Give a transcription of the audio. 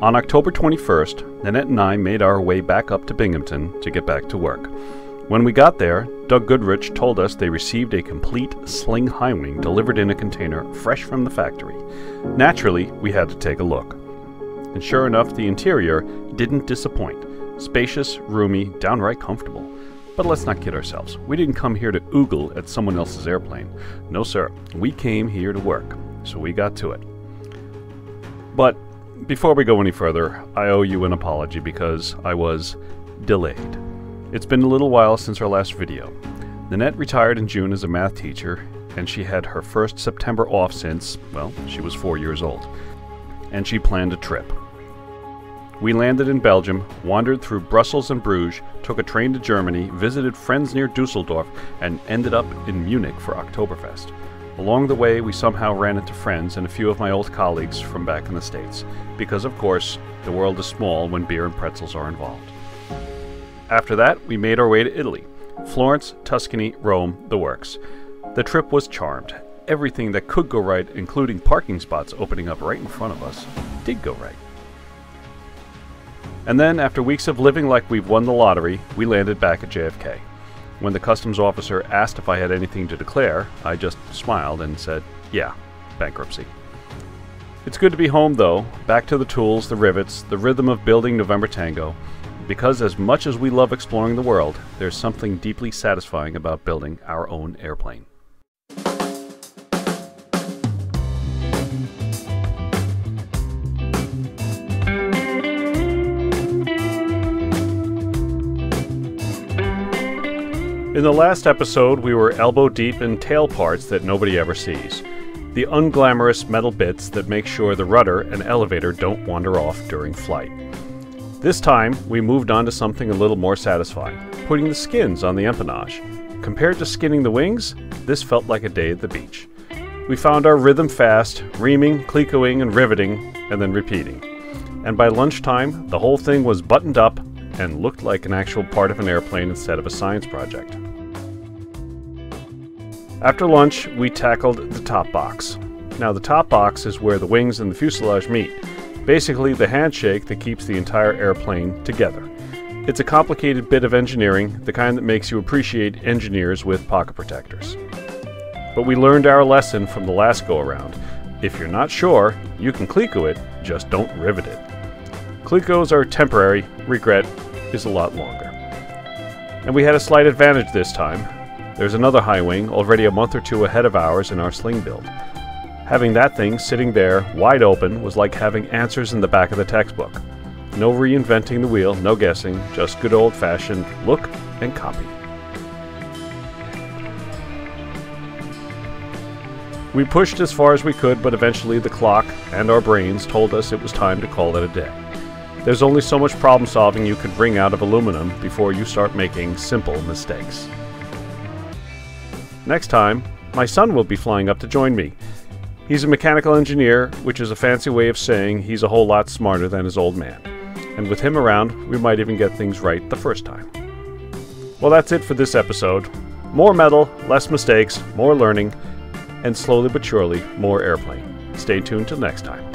On October 21st, Nanette and I made our way back up to Binghamton to get back to work. When we got there, Doug Goodrich told us they received a complete sling high wing delivered in a container fresh from the factory. Naturally, we had to take a look. And sure enough, the interior didn't disappoint. Spacious, roomy, downright comfortable. But let's not kid ourselves. We didn't come here to oogle at someone else's airplane. No, sir. We came here to work. So we got to it. But before we go any further, I owe you an apology because I was delayed. It's been a little while since our last video. Nanette retired in June as a math teacher, and she had her first September off since, well, she was four years old. And she planned a trip. We landed in Belgium, wandered through Brussels and Bruges, took a train to Germany, visited friends near Dusseldorf, and ended up in Munich for Oktoberfest. Along the way, we somehow ran into friends and a few of my old colleagues from back in the States, because of course, the world is small when beer and pretzels are involved. After that, we made our way to Italy Florence, Tuscany, Rome, the works. The trip was charmed. Everything that could go right, including parking spots opening up right in front of us, did go right. And then, after weeks of living like we've won the lottery, we landed back at JFK. When the customs officer asked if I had anything to declare, I just smiled and said, yeah, bankruptcy. It's good to be home though, back to the tools, the rivets, the rhythm of building November Tango, because as much as we love exploring the world, there's something deeply satisfying about building our own airplane. In the last episode, we were elbow deep in tail parts that nobody ever sees. The unglamorous metal bits that make sure the rudder and elevator don't wander off during flight. This time, we moved on to something a little more satisfying putting the skins on the empennage. Compared to skinning the wings, this felt like a day at the beach. We found our rhythm fast, reaming, clecoing, and riveting, and then repeating. And by lunchtime, the whole thing was buttoned up and looked like an actual part of an airplane instead of a science project. After lunch, we tackled the top box. Now, the top box is where the wings and the fuselage meet, basically the handshake that keeps the entire airplane together. It's a complicated bit of engineering, the kind that makes you appreciate engineers with pocket protectors. But we learned our lesson from the last go around. If you're not sure, you can cleco it, just don't rivet it. Clecos are temporary, regret is a lot longer. And we had a slight advantage this time, there's another high wing, already a month or two ahead of ours in our sling build. Having that thing sitting there, wide open, was like having answers in the back of the textbook. No reinventing the wheel, no guessing, just good old fashioned look and copy. We pushed as far as we could, but eventually the clock and our brains told us it was time to call it a day. There's only so much problem solving you can bring out of aluminum before you start making simple mistakes. Next time, my son will be flying up to join me. He's a mechanical engineer, which is a fancy way of saying he's a whole lot smarter than his old man. And with him around, we might even get things right the first time. Well, that's it for this episode. More metal, less mistakes, more learning, and slowly but surely, more airplane. Stay tuned till next time.